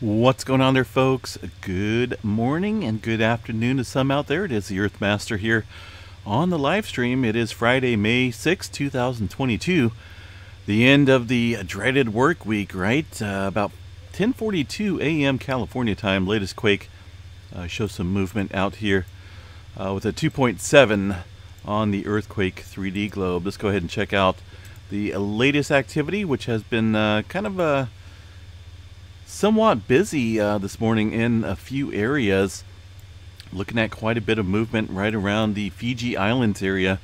What's going on there, folks? Good morning and good afternoon to some out there. It is the Earthmaster here on the live stream. It is Friday, May 6, 2022, the end of the dreaded work week, right? Uh, about 10:42 a.m. California time. Latest quake uh, shows some movement out here uh, with a 2.7 on the earthquake 3D globe. Let's go ahead and check out the latest activity, which has been uh, kind of a somewhat busy uh, this morning in a few areas. Looking at quite a bit of movement right around the Fiji Islands area,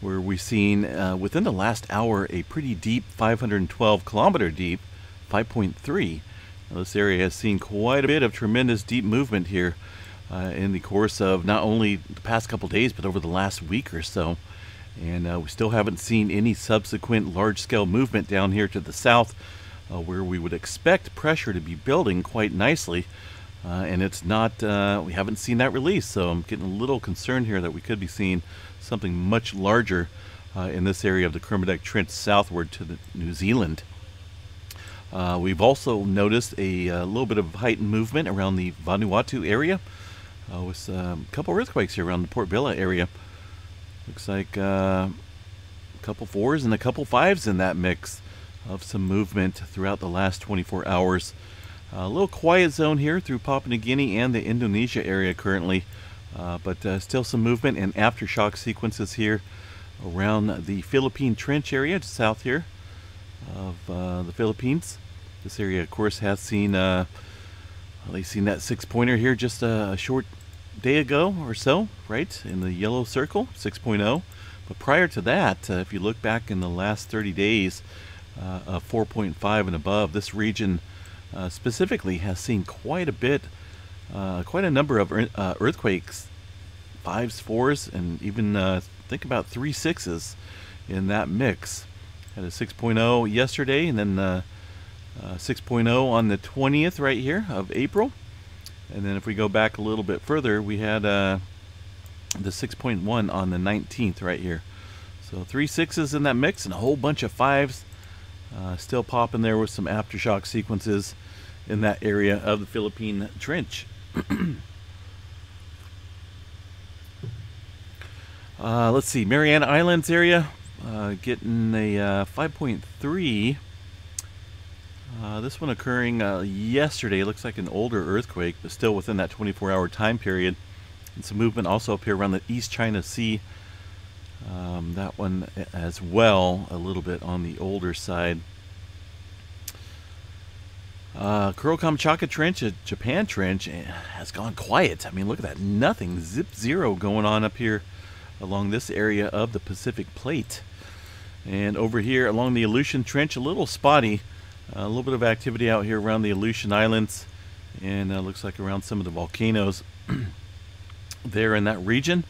where we've seen uh, within the last hour a pretty deep 512 kilometer deep, 5.3. Now, this area has seen quite a bit of tremendous deep movement here uh, in the course of not only the past couple days, but over the last week or so. And uh, we still haven't seen any subsequent large scale movement down here to the south uh, where we would expect pressure to be building quite nicely. Uh, and it's not, uh, we haven't seen that release, so I'm getting a little concerned here that we could be seeing something much larger uh, in this area of the Kermadec Trench southward to the New Zealand. Uh, we've also noticed a, a, little bit of heightened movement around the Vanuatu area uh, with um, a couple earthquakes here around the Port Vila area. Looks like a couple fours and a couple fives in that mix of some movement throughout the last 24 hours. a little quiet zone here through Papua New Guinea and the Indonesia area currently, uh, but uh, still some movement and aftershock sequences here around the Philippine Trench area south here of uh, the Philippines. This area, of course, has seen uh, well, they've seen that six pointer here just a short day ago or so, right in the yellow circle, 6.0. But prior to that, uh, if you look back in the last 30 days, uh, of 4.5 and above. This region uh, specifically has seen quite a bit, uh, quite a number of uh, earthquakes, fives, fours, and even uh, think about three sixes in that mix. Had a 6.0 yesterday, and then uh, 6.0 on the 20th right here of April. And then if we go back a little bit further, we had the 6.1 on the 19th right here. So three sixes in that mix and a whole bunch of fives uh, still popping there with some aftershock sequences in that area of the Philippine Trench. uh, let's see, Mariana Islands area uh, getting a uh, 5.3. Uh, this one occurring uh, yesterday. Looks like an older earthquake, but still within that 24 hour time period. And some movement also up here around the East China Sea um, that one as well, a little bit on the older side. Uh, Kuril Kamchatka Trench, a Japan Trench, eh, has gone quiet. I mean, look at that. Nothing. Zip zero going on up here along this area of the Pacific Plate. And over here along the Aleutian Trench, a little spotty. A little bit of activity out here around the Aleutian Islands. And uh, looks like around some of the volcanoes there in that region.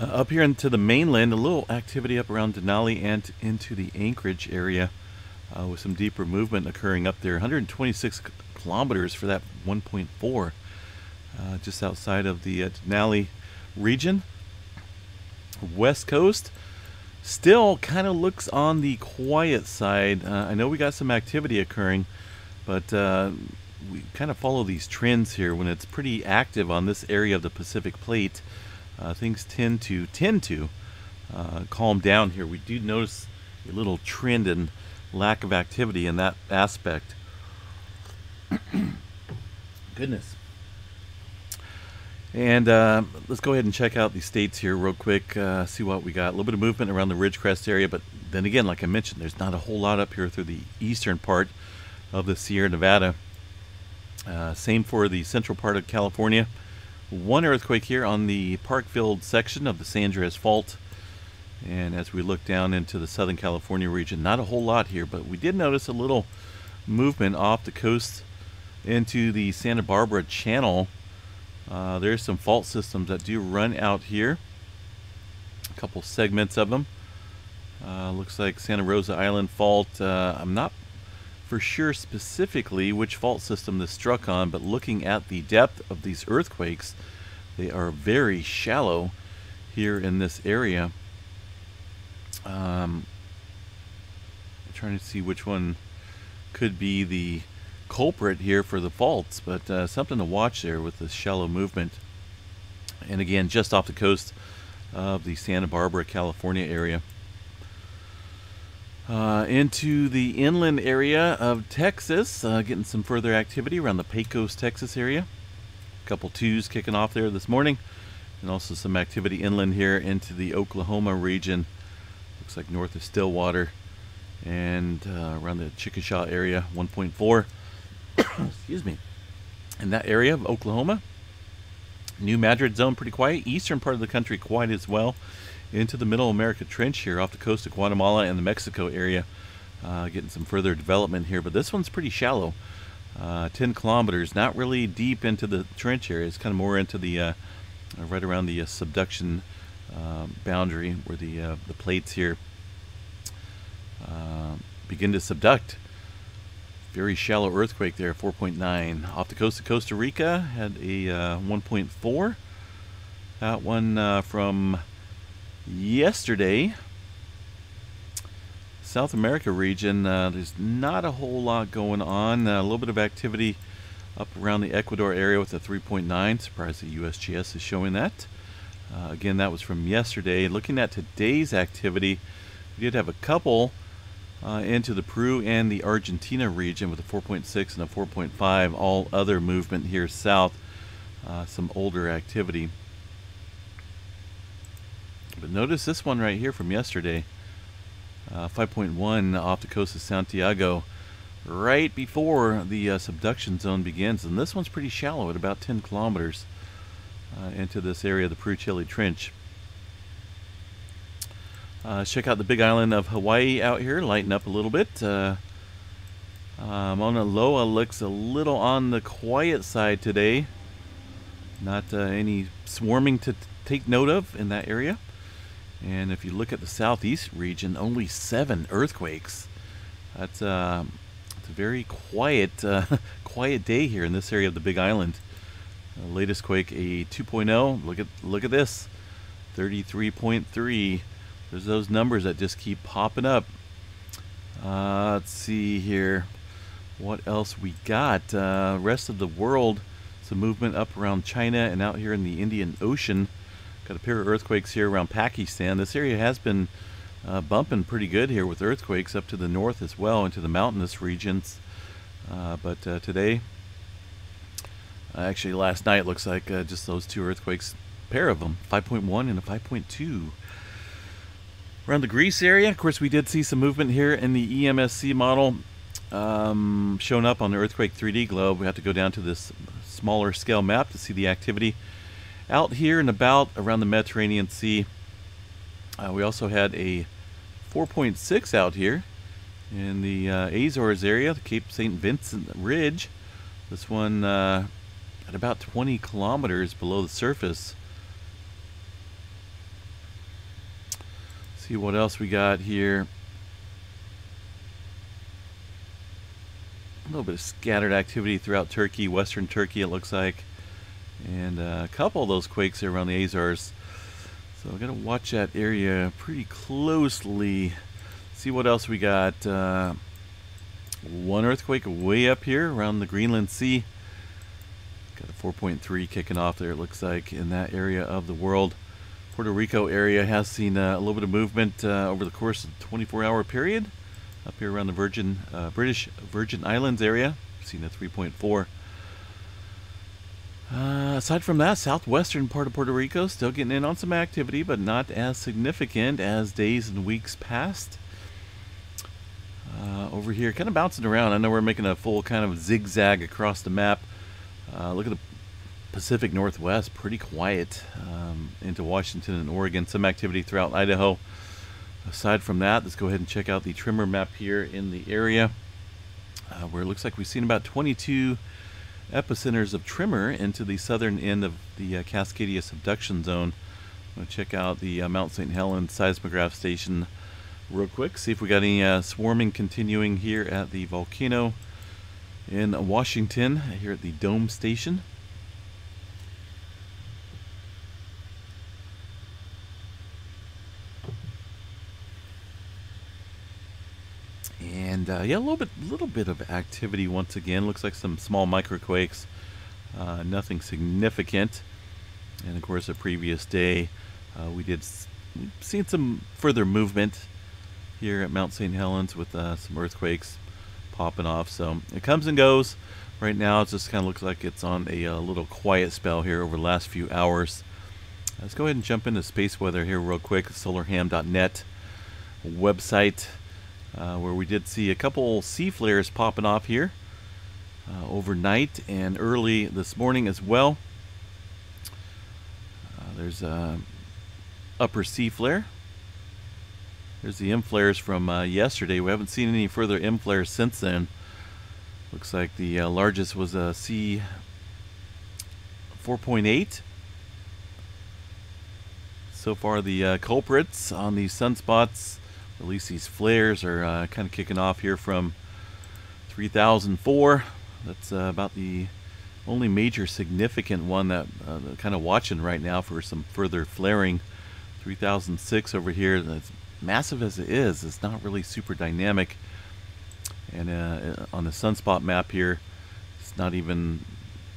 Uh, up here into the mainland, a little activity up around Denali and into the Anchorage area uh, with some deeper movement occurring up there. 126 kilometers for that 1.4 uh, just outside of the uh, Denali region. West Coast still kind of looks on the quiet side. Uh, I know we got some activity occurring, but uh, we kind of follow these trends here when it's pretty active on this area of the Pacific Plate uh, things tend to tend to uh, calm down here. We do notice a little trend in lack of activity in that aspect. Goodness. And uh, let's go ahead and check out the states here real quick, uh, see what we got. A little bit of movement around the Ridgecrest area, but then again, like I mentioned, there's not a whole lot up here through the eastern part of the Sierra Nevada. Uh, same for the central part of California one earthquake here on the Parkfield section of the San Andreas Fault. And as we look down into the Southern California region, not a whole lot here, but we did notice a little movement off the coast into the Santa Barbara Channel. Uh, there's some fault systems that do run out here. A couple segments of them. Uh, looks like Santa Rosa Island Fault. Uh, I'm not for sure specifically which fault system this struck on, but looking at the depth of these earthquakes, they are very shallow here in this area. Um, trying to see which one could be the culprit here for the faults, but uh, something to watch there with the shallow movement. And again, just off the coast of the Santa Barbara, California area. Uh, into the inland area of Texas, uh, getting some further activity around the Pecos, Texas area. A couple twos kicking off there this morning, and also some activity inland here into the Oklahoma region. Looks like north of Stillwater and uh, around the Chickasha area, 1.4. Excuse me. In that area of Oklahoma, New Madrid zone pretty quiet. Eastern part of the country quiet as well into the Middle America Trench here off the coast of Guatemala and the Mexico area. Uh, getting some further development here, but this one's pretty shallow. Uh, 10 kilometers, not really deep into the trench area. It's kind of more into the, uh, right around the uh, subduction um, boundary where the, uh, the plates here uh, begin to subduct. Very shallow earthquake there, 4.9. Off the coast of Costa Rica, had a 1.4. That one from yesterday. South America region, uh, there's not a whole lot going on. Uh, a little bit of activity up around the Ecuador area with a 3.9. Surprised the USGS is showing that. Uh, again, that was from yesterday. Looking at today's activity, we did have a couple uh, into the Peru and the Argentina region with a 4.6 and a 4.5. All other movement here south, uh, some older activity. Notice this one right here from yesterday. Uh, 5.1 off the coast of Santiago right before the uh, subduction zone begins. And this one's pretty shallow at about 10 kilometers uh, into this area, of the Peru Chile Trench. Uh, check out the big island of Hawaii out here, lighten up a little bit. Uh, uh, Mauna Loa looks a little on the quiet side today. Not uh, any swarming to take note of in that area. And if you look at the southeast region, only seven earthquakes. That's uh, a very quiet, uh, quiet day here in this area of the Big Island. Latest quake, a 2.0. Look at look at this, 33.3. There's those numbers that just keep popping up. Uh, let's see here, what else we got? Uh, rest of the world, some movement up around China and out here in the Indian Ocean. Got a pair of earthquakes here around Pakistan. This area has been uh, bumping pretty good here with earthquakes up to the north as well into the mountainous regions. Uh, but uh, today, actually last night, looks like uh, just those two earthquakes, pair of them, 5.1 and a 5.2. Around the Greece area, of course, we did see some movement here in the EMSC model um, shown up on the Earthquake 3D globe. We have to go down to this smaller scale map to see the activity out here and about around the Mediterranean Sea. Uh, we also had a 4.6 out here in the uh, Azores area, the Cape St. Vincent Ridge. This one uh, at about 20 kilometers below the surface. See what else we got here. A little bit of scattered activity throughout Turkey, western Turkey, it looks like and uh, a couple of those quakes around the Azores. So I'm gonna watch that area pretty closely. See what else we got. Uh, one earthquake way up here around the Greenland Sea. Got a 4.3 kicking off there. It looks like in that area of the world. Puerto Rico area has seen uh, a little bit of movement uh, over the course of the 24-hour period. Up here around the Virgin uh, British Virgin Islands area, seen a 3.4. Uh, aside from that, southwestern part of Puerto Rico still getting in on some activity, but not as significant as days and weeks past. Uh, over here, kind of bouncing around. I know we're making a full kind of zigzag across the map. Uh, look at the Pacific Northwest, pretty quiet um, into Washington and Oregon. Some activity throughout Idaho. Aside from that, let's go ahead and check out the tremor map here in the area, uh, where it looks like we've seen about 22 epicenters of tremor into the southern end of the uh, Cascadia subduction zone. I'm going to check out the uh, Mount St. Helens seismograph station real quick, see if we got any uh, swarming continuing here at the volcano in Washington, here at the Dome Station. And uh, yeah, a little bit, little bit of activity once again. Looks like some small microquakes, uh, nothing significant. And of course, the previous day, uh, we did we've seen some further movement here at Mount St. Helens with uh, some earthquakes popping off. So it comes and goes. Right now, it just kind of looks like it's on a, a, uh, little quiet spell here over the last few hours. Let's go ahead and jump into space weather here real quick. Solarham.net website uh, where we did see a couple C flares popping off here uh, overnight and early this morning as well. Uh, there's a upper C flare. There's the M flares from uh, yesterday. We haven't seen any further M flares since then. Looks like the uh, largest was a C 4.8. So far, the uh, culprits on these sunspots, at least these flares, are uh, kind of kicking off here from 3004. That's uh, about the only major significant one that uh, kind of watching right now for some further flaring. 3006 over here, as massive as it is, it's not really super dynamic. And uh, on the sunspot map here, it's not even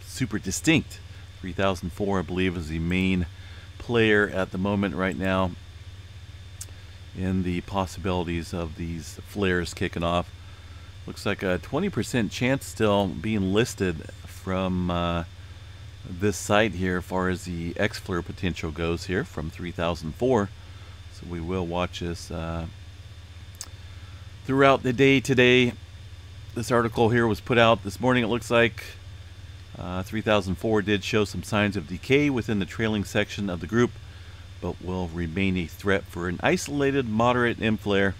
super distinct. 3004, I believe, is the main player at the moment right now in the possibilities of these flares kicking off. Looks like a 20% chance still being listed from uh, this site here as far as the X flare potential goes here from 3004. So we will watch this uh, throughout the day today. This article here was put out this morning, it looks like. Uh, 3004 did show some signs of decay within the trailing section of the group, but will remain a threat for an isolated moderate M flare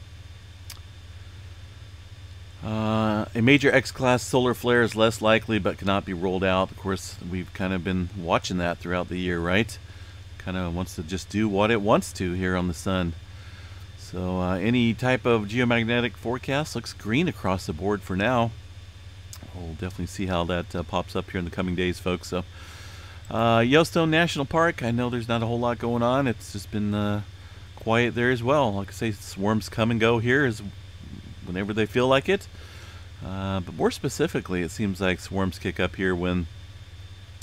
uh, a major X-class solar flare is less likely but cannot be rolled out. Of course, we've kind of been watching that throughout the year, right? Kind of wants to just do what it wants to here on the sun. So uh, any type of geomagnetic forecast looks green across the board for now. We'll definitely see how that uh, pops up here in the coming days, folks. So uh, Yellowstone National Park, I know there's not a whole lot going on. It's just been uh, quiet there as well. Like I say, swarms come and go here as whenever they feel like it. Uh, but more specifically, it seems like swarms kick up here when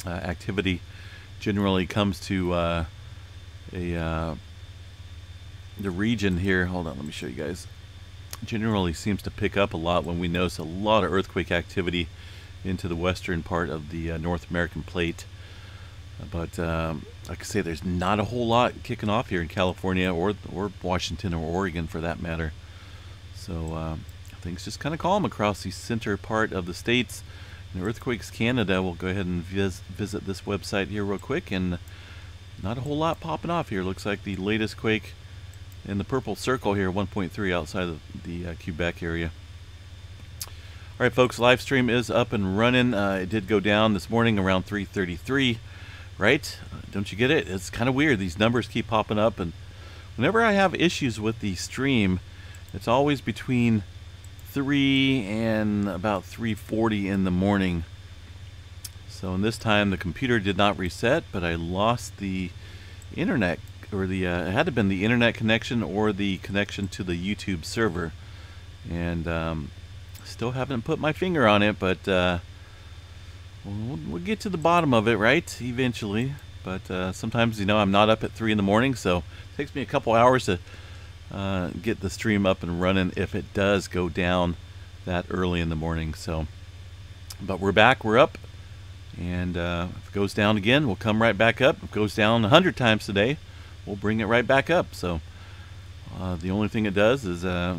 uh, activity generally comes to uh, a uh, the region here. Hold on, let me show you guys. Generally seems to pick up a lot when we notice a lot of earthquake activity into the western part of the North American plate. But um, like I say, there's not a whole lot kicking off here in California or or Washington or Oregon for that matter. So um, things just kind of calm across the center part of the states. And Earthquakes Canada, we'll go ahead and vis visit this website here real quick. And not a whole lot popping off here. Looks like the latest quake in the purple circle here, 1.3 outside of the uh, Quebec area. All right, folks, live stream is up and running. Uh, it did go down this morning around 3:33, right? Don't you get it? It's kind of weird. These numbers keep popping up, and whenever I have issues with the stream, it's always between 3 and about 3.40 in the morning. So in this time the computer did not reset, but I lost the internet, or the, uh, it had to have been the internet connection or the connection to the YouTube server. And um, still haven't put my finger on it, but uh, we'll, we'll, get to the bottom of it, right? Eventually. But uh, sometimes, you know, I'm not up at 3 in the morning, so it takes me a couple hours to uh, get the stream up and running if it does go down that early in the morning. So, but we're back, we're up, and uh, if it goes down again, we'll come right back up. If it goes down a hundred times today, we'll bring it right back up. So, uh, the only thing it does is uh,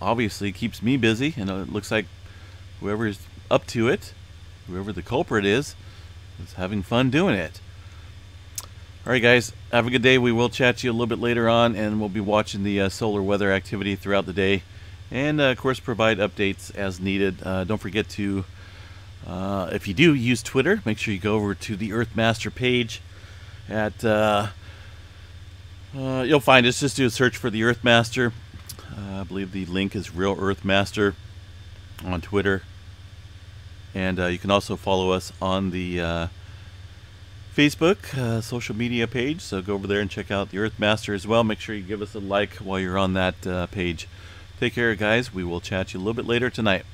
obviously keeps me busy, and it looks like whoever's up to it, whoever the culprit is, is having fun doing it. All right, guys, have a good day. We will chat to you a little bit later on, and we'll be watching the uh, solar weather activity throughout the day. And, uh, of course, provide updates as needed. Uh, don't forget to, uh, if you do use Twitter, make sure you go over to the Earthmaster page at, uh, uh, you'll find us. Just do a search for the Earthmaster. I believe the link is Real Earthmaster on Twitter. And you can also follow us on the Facebook uh, social media page. So go over there and check out the Earth Master as well. Make sure you give us a like while you're on that uh, page. Take care, guys. We will chat you a little bit later tonight.